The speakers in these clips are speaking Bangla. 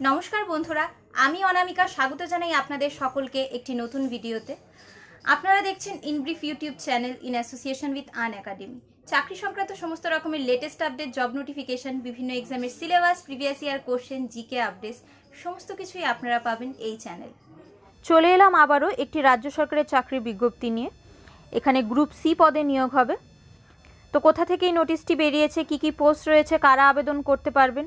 নমস্কার বন্ধুরা, আমি অনামিকা, স্বাগত জানাই আপনাদের সকলকে একটি নতুন ভিডিওতে। আপনারা দেখছেন Inbrief YouTube channel in association with Unacademy চাকরি সংক্রান্ত সমস্ত রকমের লেটেস্ট আপডেট জব নোটিফিকেশন বিভিন্ন এক্সামের syllabus previous year question GK updates সমস্ত কিছুই আপনারা পাবেন এই চ্যানেল চলে এলাম আবারও একটি রাজ্য সরকারের চাকরির বিজ্ঞপ্তি নিয়ে। এখানে গ্রুপ সি পদে নিয়োগ হবে। তো কোথা থেকে এই নোটিশটি বেরিয়েছে, কি কি পোস্ট রয়েছে, কারা আবেদন করতে পারবেন?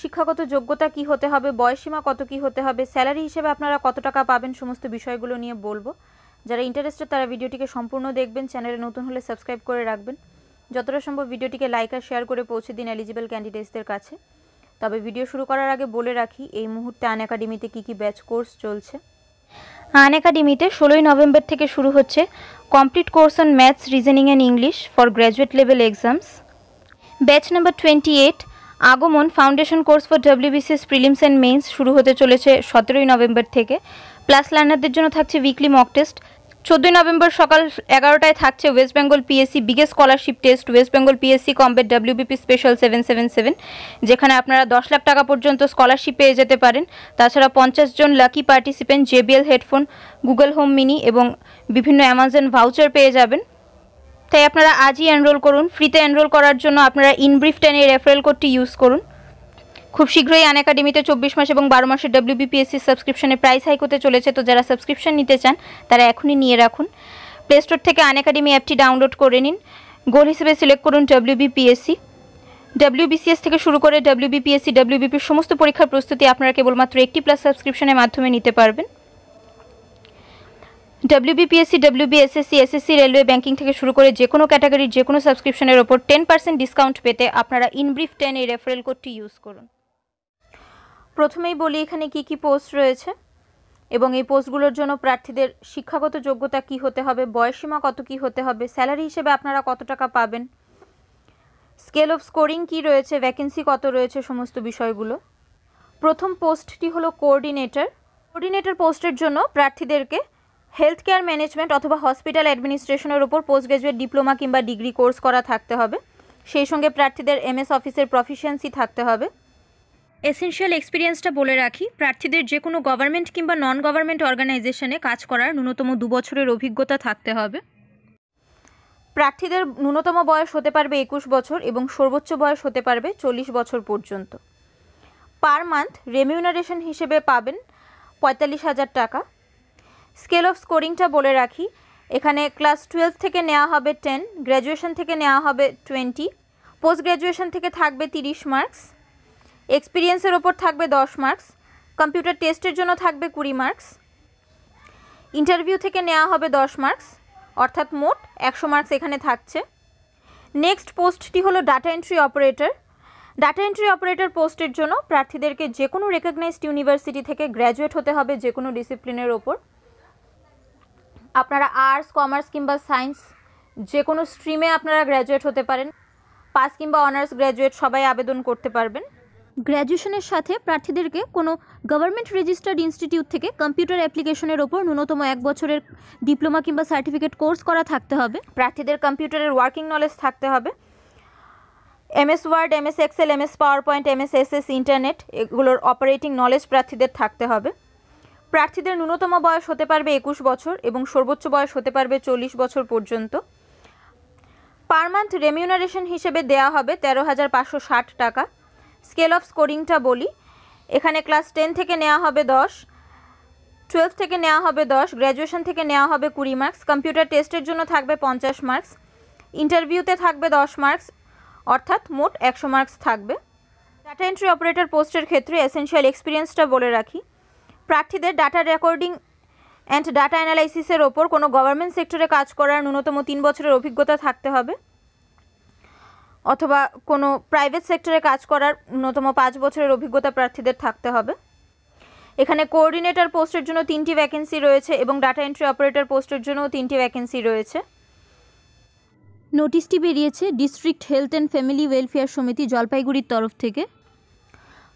শিক্ষাগত যোগ্যতা কি হতে হবে বয়সীমা কত কি হতে হবে, স্যালারি হিসেবে আপনারা কত টাকা পাবেন, সমস্ত বিষয়গুলো নিয়ে বলব। যারা ইন্টারেস্টেড তারা ভিডিওটিকে সম্পূর্ণ দেখবেন, চ্যানেলে নতুন হলে সাবস্ক্রাইব করে রাখবেন। যতটা সম্ভব ভিডিওটিকে লাইক আর শেয়ার করে পৌঁছে দিন এলিজিবল ক্যান্ডিডেটসদের কাছে। তবে ভিডিও শুরু করার আগে বলে রাখি, এই মুহূর্তে আন একাডেমিতে কী কী ব্যাচ কোর্স চলছে? আন একাডেমিতে ষোলোই নভেম্বর থেকে শুরু হচ্ছে complete course on maths reasoning and English for graduate level exams batch number twenty eight আগমন foundation course for WBCS prelims and mains শুরু হতে চলেছে সতেরোই নভেম্বর থেকে। প্লাস লার্নারদের জন্য থাকছে উইকলি মক টেস্ট। চোদ্দোই নভেম্বর সকাল এগারোটায় থাকছে West Bengal PSC biggest scholarship test, West Bengal PSC combat WBP special seven seven seven, যেখানে আপনারা দশ লাখ টাকা পর্যন্ত স্কলারশিপ পেয়ে যেতে পারেন। তাছাড়া পঞ্চাশ জন lucky participant, JBL headphone, Google home mini এবং বিভিন্ন অ্যামাজন ভাউচার পেয়ে যাবেন। তাই আপনারা আজই এনরোল করুন। ফ্রিতে এনরোল করার জন্য আপনারা ইনব্রিফ টেন এই রেফারেল কোডটি ইউজ করুন। খুব শীঘ্রই আন একাডেমিতে চব্বিশ মাস এবং বারো মাসের ডাব্লিউবিপিএসসি সাবস্ক্রিপশনে প্রাইস হাইক হতে চলেছে। তো যারা সাবস্ক্রিপশন নিতে চান, তারা এখনই নিয়ে রাখুন। প্লে স্টোর থেকে আন একাডেমি অ্যাপটি ডাউনলোড করে নিন। গোল হিসেবে সিলেক্ট করুন ডাব্লিউবিপিএসসি ডাব্লিউবিসিএস থেকে শুরু করে ডাব্লিউবিপিএসসি ডাব্লিউবিপির সমস্ত পরীক্ষার প্রস্তুতি আপনারা কেবলমাত্র একটি প্লাস সাবস্ক্রিপশনের মাধ্যমে নিতে পারবেন। WBPSC WBSSC SSC railway banking থেকে শুরু করে যে কোনো ক্যাটাগরির যে কোনো সাবস্ক্রিপশনের ওপর টেন পার্সেন্ট ডিসকাউন্ট পেতে আপনারা ইনব্রিফ টেন এই রেফারেল কোডটি ইউজ করুন। প্রথমেই বলি এখানে কি কি পোস্ট রয়েছে এবং এই পোস্টগুলোর জন্য প্রার্থীদের শিক্ষাগত যোগ্যতা কি হতে হবে বয়সীমা কত কি হতে হবে স্যালারি হিসেবে আপনারা কত টাকা পাবেন স্কেল অফ স্কোরিং কি রয়েছে ভ্যাকেন্সি কত রয়েছে, সমস্ত বিষয়গুলো। প্রথম পোস্টটি হলো কোঅর্ডিনেটর কোঅর্ডিনেটর পোস্টের জন্য প্রার্থীদেরকে হেলথ কেয়ার ম্যানেজমেন্ট অথবা হসপিটাল অ্যাডমিনিস্ট্রেশনের উপর পোস্ট গ্রাজুয়েট ডিপ্লোমা কিংবা ডিগ্রি কোর্স করা থাকতে হবে। সেই সঙ্গে প্রার্থীদের এমএস অফিসের প্রফিসিয়েন্সি থাকতে হবে। এসেনশিয়াল এক্সপিরিয়েন্সটা বলে রাখি প্রার্থীদের যে কোনো গভর্নমেন্ট কিংবা নন গভর্নমেন্ট অর্গানাইজেশনে কাজ করার ন্যূনতম দু বছরের অভিজ্ঞতা থাকতে হবে। প্রার্থীদের ন্যূনতম বয়স হতে পারবে একুশ বছর এবং সর্বোচ্চ বয়স হতে পারবে চল্লিশ বছর পর্যন্ত। পার মান্থ রেমিউনারেশন হিসেবে পাবেন পঁয়তাল্লিশ হাজার টাকা। স্কেল অফ স্কোরিংটা বলে রাখি। এখানে ক্লাস টুয়েলভ থেকে নেওয়া হবে টেন, গ্র্যাজুয়েশন থেকে নেওয়া হবে টোয়েন্টি, পোস্ট গ্র্যাজুয়েশন থেকে থাকবে তিরিশ মার্কস, এক্সপিরিয়েন্সের ওপর থাকবে দশ মার্কস, কম্পিউটার টেস্টের জন্য থাকবে কুড়ি মার্কস, ইন্টারভিউ থেকে নেওয়া হবে দশ মার্কস, অর্থাৎ মোট একশো মার্কস এখানে থাকছে। নেক্সট পোস্টটি হলো data entry operator. Data entry operator পোস্টের জন্য প্রার্থীদেরকে যে কোনো রেকগনাইজড ইউনিভার্সিটি থেকে গ্র্যাজুয়েট হতে হবে যে কোনো ডিসিপ্লিনের ওপর। আপনারা আর্টস কমার্স কিংবা সায়েন্স যে কোনো স্ট্রিমে আপনারা গ্র্যাজুয়েট হতে পারেন। পাস কিংবা অনার্স গ্র্যাজুয়েট সবাই আবেদন করতে পারবেন। গ্র্যাজুয়েশনের সাথে প্রার্থীদেরকে কোনো গভর্নমেন্ট রেজিস্টার্ড ইনস্টিটিউট থেকে কম্পিউটার অ্যাপ্লিকেশনের ওপর ন্যূনতম এক বছরের ডিপ্লোমা কিংবা সার্টিফিকেট কোর্স করা থাকতে হবে। প্রার্থীদের কম্পিউটারের ওয়ার্কিং নলেজ থাকতে হবে। MS Word M MS Excel MS PowerPoint MS SS internet এগুলোর অপারেটিং নলেজ প্রার্থীদের থাকতে হবে। প্রার্থীদের ন্যূনতম বয়স হতে পারবে একুশ বছর এবং সর্বোচ্চ বয়স হতে পারবে চল্লিশ বছর পর্যন্ত। পার মান্থ রেমিউনারেশন হিসেবে দেওয়া হবে তেরো হাজার পাঁচশো ষাট টাকা। স্কেল অফ স্কোরিংটা বলি, এখানে ক্লাস টেন থেকে নেওয়া হবে দশ, টুয়েলভ থেকে নেওয়া হবে দশ, গ্র্যাজুয়েশন থেকে নেওয়া হবে কুড়ি মার্কস, কম্পিউটার টেস্টের জন্য থাকবে পঞ্চাশ মার্কস, ইন্টারভিউতে থাকবে দশ মার্কস, অর্থাৎ মোট একশো মার্কস থাকবে। ডাটা এন্ট্রি অপারেটর পোস্টের ক্ষেত্রে এসেনশিয়াল এক্সপিরিয়েন্সটা বলে রাখি। প্রার্থীদের ডাটা রেকর্ডিং অ্যান্ড ডাটা অ্যানালাইসিসের ওপর কোনো গভর্নমেন্ট সেক্টরে কাজ করার ন্যূনতম তিন বছরের অভিজ্ঞতা থাকতে হবে। অথবা কোনো প্রাইভেট সেক্টরে কাজ করার ন্যূনতম পাঁচ বছরের অভিজ্ঞতা প্রার্থীদের থাকতে হবে। এখানে কোঅর্ডিনেটর পোস্টের জন্য তিনটি ভ্যাকেন্সি রয়েছে এবং ডাটা এন্ট্রি অপারেটর পোস্টের জন্যও তিনটি ভ্যাকেন্সি রয়েছে। নোটিশটি বেরিয়েছে district health and family welfare সমিতি জলপাইগুড়ির তরফ থেকে।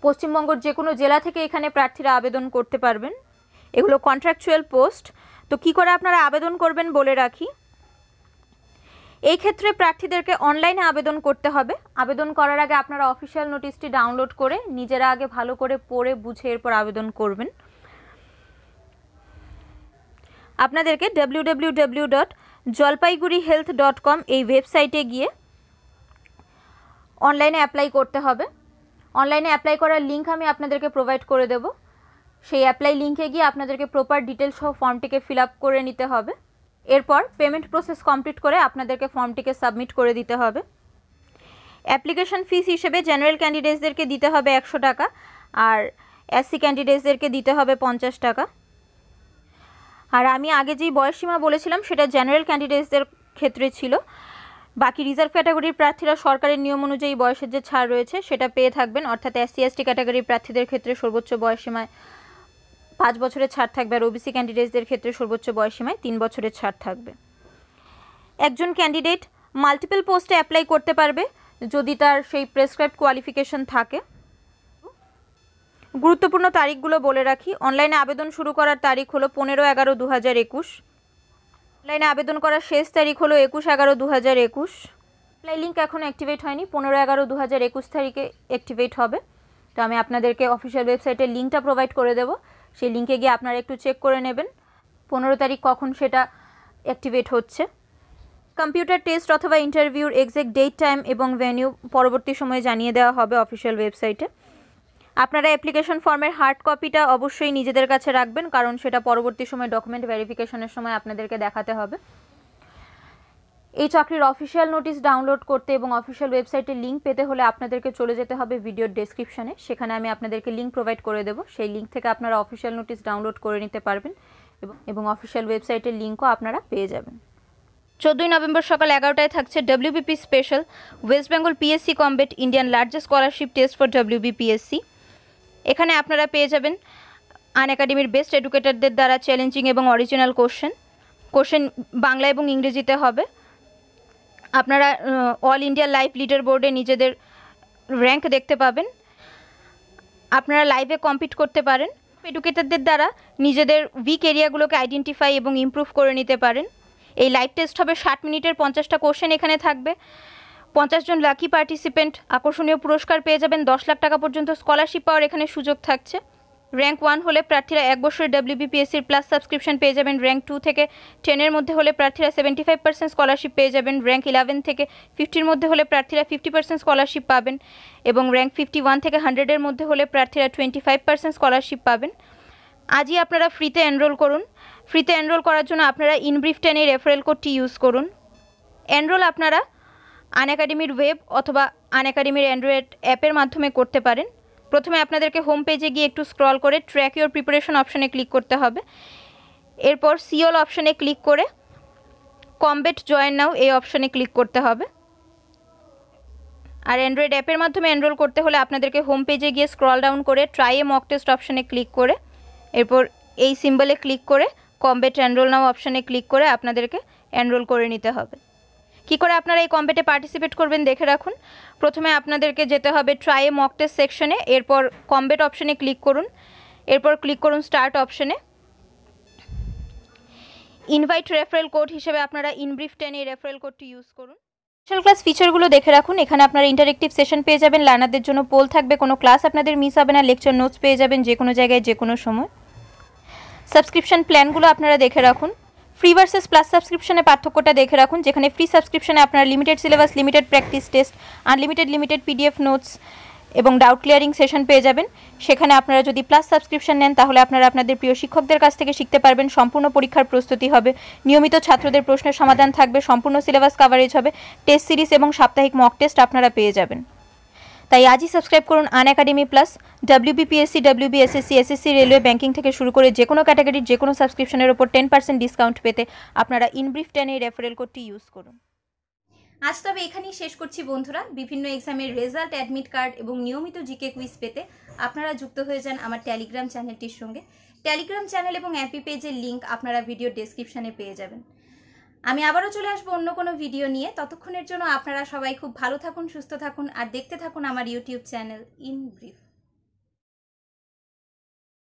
পশ্চিমবঙ্গের যে কোনো জেলা থেকে এখানে প্রার্থীরা আবেদন করতে পারবেন। এগুলো কন্ট্রাকচুয়াল পোস্ট তো কি করে আপনারা আবেদন করবেন বলে রাখি? এই ক্ষেত্রে প্রার্থীদেরকে অনলাইনে আবেদন করতে হবে। আবেদন করার আগে আপনারা অফিসিয়াল নোটিশটি ডাউনলোড করে নিজেরা আগে ভালো করে পড়ে বুঝে এরপর আবেদন করবেন। আপনাদেরকে W dot Jalpaiguri health dot com এই ওয়েবসাইটে গিয়ে অনলাইনে অ্যাপ্লাই করতে হবে। অনলাইনে অ্যাপ্লাই করার লিঙ্ক আমি আপনাদেরকে প্রোভাইড করে দেব। সেই অ্যাপ্লাই লিঙ্কে গিয়ে আপনাদেরকে প্রপার ডিটেলস সহ ফর্মটিকে ফিল আপ করে নিতে হবে। এরপর পেমেন্ট প্রসেস কমপ্লিট করে আপনাদেরকে ফর্মটিকে সাবমিট করে দিতে হবে। অ্যাপ্লিকেশন ফিস হিসেবে জেনারেল ক্যান্ডিডেটসদেরকে দিতে হবে একশো টাকা, আর এসসি ক্যান্ডিডেটসদেরকে দিতে হবে পঞ্চাশ টাকা। আর আমি আগে যেই বয়সসীমা বলেছিলাম, সেটা জেনারেল ক্যান্ডিডেটসদের ক্ষেত্রে ছিল। বাকি রিজার্ভ ক্যাটাগরির প্রার্থীরা সরকারের নিয়ম অনুযায়ী বয়সের যে ছাড় রয়েছে, সেটা পেয়ে থাকবেন। অর্থাৎ এসসি এসটি ক্যাটাগরির প্রার্থীদের ক্ষেত্রে সর্বোচ্চ বয়সসীমায় পাঁচ বছরের ছাড় থাকবে আর ওবিসি ক্যান্ডিডেটসদের ক্ষেত্রে সর্বোচ্চ বয়সীমায় তিন বছরের ছাড় থাকবে। একজন ক্যান্ডিডেট মাল্টিপল পোস্টে অ্যাপ্লাই করতে পারবে, যদি তার সেই প্রেসক্রাইব কোয়ালিফিকেশন থাকে। গুরুত্বপূর্ণ তারিখগুলো বলে রাখি। অনলাইনে আবেদন শুরু করার তারিখ হলো পনেরো এগারো দু হাজার একুশ। অনলাইনে আবেদন করার শেষ তারিখ হলো একুশ এগারো দু হাজার একুশ। অ্যাপ্লাই লিঙ্ক এখনও অ্যাক্টিভেট হয়নি। পনেরো এগারো দু হাজার একুশ তারিখে অ্যাক্টিভেট হবে। তো আমি আপনাদেরকে অফিসিয়াল ওয়েবসাইটের লিঙ্কটা প্রোভাইড করে দেবো। সেই লিঙ্কে গিয়ে আপনারা একটু চেক করে নেবেন। পনেরো তারিখ কখন সেটা অ্যাক্টিভেট হচ্ছে। কম্পিউটার টেস্ট অথবা ইন্টারভিউর এক্সাক্ট ডেট টাইম এবং ভেনিউ পরবর্তী সময়ে জানিয়ে দেওয়া হবে অফিসিয়াল ওয়েবসাইটে আপনারা অ্যাপ্লিকেশন ফর্মের হার্ড কপিটা অবশ্যই নিজেদের কাছে রাখবেন, কারণ সেটা পরবর্তী সময় ডকুমেন্ট ভেরিফিকেশনের সময় আপনাদেরকে দেখাতে হবে। এই চাকরির অফিসিয়াল নোটিশ ডাউনলোড করতে এবং অফিসিয়াল ওয়েবসাইটের লিঙ্ক পেতে হলে আপনাদেরকে চলে যেতে হবে ভিডিওর ডেসক্রিপশনে সেখানে আমি আপনাদেরকে লিঙ্ক প্রোভাইড করে দেবো। সেই লিঙ্ক থেকে আপনারা অফিসিয়াল নোটিশ ডাউনলোড করে নিতে পারবেন এবং এবং অফিসিয়াল ওয়েবসাইটের লিঙ্কও আপনারা পেয়ে যাবেন। চোদ্দোই নভেম্বর সকাল এগারোটায় থাকছে WBP special West Bengal PSC combat Indian largest scholarship test for WBPSC এখানে আপনারা পেয়ে যাবেন আন একাডেমির বেস্ট এডুকেটরদের দ্বারা চ্যালেঞ্জিং এবং অরিজিনাল কোশ্চেন। কোশ্চেন বাংলা এবং ইংরেজিতে হবে। আপনারা অল ইন্ডিয়া লাইভ লিডার বোর্ডে নিজেদের র্যাঙ্ক দেখতে পাবেন। আপনারা লাইভে কম্পিট করতে পারেন। এডুকেটরদের দ্বারা নিজেদের উইক এরিয়াগুলোকে আইডেন্টিফাই এবং ইমপ্রুভ করে নিতে পারেন। এই লাইভ টেস্ট হবে ষাট মিনিটের পঞ্চাশটা কোশ্চেন এখানে থাকবে। পঞ্চাশ জন লাকি পার্টিসিপেন্ট আকর্ষণীয় পুরস্কার পেয়ে যাবেন দশ লাখ টাকা পর্যন্ত স্কলারশিপ পাওয়ার এখানে সুযোগ থাকছে। র্যাঙ্ক ওয়ান হলে প্রার্থীরা এক বছরের ডাব্লিউবিপিএসসির প্লাস সাবস্ক্রিপশন পেয়ে যাবেন। র্যাঙ্ক টু থেকে টেনের মধ্যে হলে প্রার্থীরা সেভেন্টি ফাইভ পার্সেন্ট স্কলারশিপ পেয়ে যাবেন। র্যাঙ্ক ইলেভেন থেকে ফিফটির মধ্যে হলে প্রার্থীরা ফিফটি পার্সেন্ট স্কলারশিপ পাবেন এবং র্যাঙ্ক ফিফটি ওয়ান থেকে হান্ড্রেডের মধ্যে হলে প্রার্থীরা টোয়েন্টি ফাইভ পার্সেন্ট স্কলারশিপ পাবেন। আজই আপনারা ফ্রিতে এনরোল করুন। ফ্রিতে এনরোল করার জন্য আপনারা ইনব্রিফ টেনের রেফারেল কোডটি ইউজ করুন। এনরোল আপনারা আন একাডেমির ওয়েব অথবা আন একাডেমির অ্যান্ড্রয়েড অ্যাপের মাধ্যমে করতে পারেন। প্রথমে আপনাদেরকে হোম পেজে গিয়ে একটু স্ক্রল করে ট্র্যাক ইউর প্রিপারেশন অপশানে ক্লিক করতে হবে। এরপর সিওল অপশানে ক্লিক করে কমবেট জয়েন নাও এই অপশানে ক্লিক করতে হবে। আর অ্যান্ড্রয়েড অ্যাপের মাধ্যমে এনরোল করতে হলে আপনাদেরকে হোম পেজে গিয়ে স্ক্রল ডাউন করে ট্রাই এ মক টেস্ট অপশানে ক্লিক করে, এরপর এই সিম্বলে ক্লিক করে কমবেট এনরোল নাও অপশানে ক্লিক করে আপনাদেরকে এনরোল করে নিতে হবে। কি করে আপনারা এই কম্পেটে পার্টিসিপেট করবেন দেখে রাখুন। প্রথমে আপনাদেরকে যেতে হবে ট্রাই এ মক টেস্ট সেকশনে এরপর কম্বেট অপশানে ক্লিক করুন। এরপর ক্লিক করুন স্টার্ট অপশানে ইনভাইট রেফারেল কোড হিসেবে আপনারা ইনব্রিফ টেন এই রেফারেল কোডটি ইউজ করুন। স্পেশাল ক্লাস ফিচারগুলো দেখে রাখুন। এখানে আপনারা ইন্টারেক্টিভ সেশন পেয়ে যাবেন। লার্নারদের জন্য পোল থাকবে। কোনো ক্লাস আপনাদের মিস হবে না। লেকচার নোটস পেয়ে যাবেন যে কোনো জায়গায় যে কোনো সময় সাবস্ক্রিপশন প্ল্যানগুলো আপনারা দেখে রাখুন। ফ্রি ভার্সেস প্লাস সাবস্ক্রিপশনে পার্থক্যটা দেখে রাখুন, যেখানে ফ্রি সাবস্ক্রিপশনে আপনারা limited syllabus limited practice test unlimited limited PDF notes এবং ডাউট ক্লিয়ারিং সেশন পেয়ে যাবেন। সেখানে আপনারা যদি প্লাস সাবস্ক্রিপশন নেন, তাহলে আপনারা আপনাদের প্রিয় শিক্ষকদের কাছ থেকে শিখতে পারবেন, সম্পূর্ণ পরীক্ষার প্রস্তুতি হবে। নিয়মিত ছাত্রদের প্রশ্নের সমাধান থাকবে, সম্পূর্ণ সিলেবাস কাভারেজ হবে। টেস্ট সিরিজ এবং সাপ্তাহিক মক টেস্ট আপনারা পেয়ে যাবেন। তাই আজই সাবস্ক্রাইব করুন Unacademy plus WBPSC WBSSC SSC railway banking থেকে শুরু করে যে কোনো ক্যাটাগরির যে কোনো সাবস্ক্রিপশনের ওপর টেন পার্সেন্ট ডিসকাউন্ট পেতে আপনারা ইনব্রিফ টেন এই রেফারেল কোডটি ইউজ করুন। আজ তবে এখানেই শেষ করছি বন্ধুরা। বিভিন্ন এক্সামের রেজাল্ট অ্যাডমিট কার্ড এবং নিয়মিত জিকে কুইজ পেতে আপনারা যুক্ত হয়ে যান আমার টেলিগ্রাম চ্যানেলটির সঙ্গে। টেলিগ্রাম চ্যানেল এবং অ্যাপি পেজের লিঙ্ক আপনারা ভিডিও ডেসক্রিপশনে পেয়ে যাবেন। আমি আবারও চলে আসব অন্য কোনো ভিডিও নিয়ে। ততক্ষণের জন্য আপনারা সবাই খুব ভালো থাকুন, সুস্থ থাকুন, আর দেখতে থাকুন আমার ইউটিউব চ্যানেল ইন ব্রিফ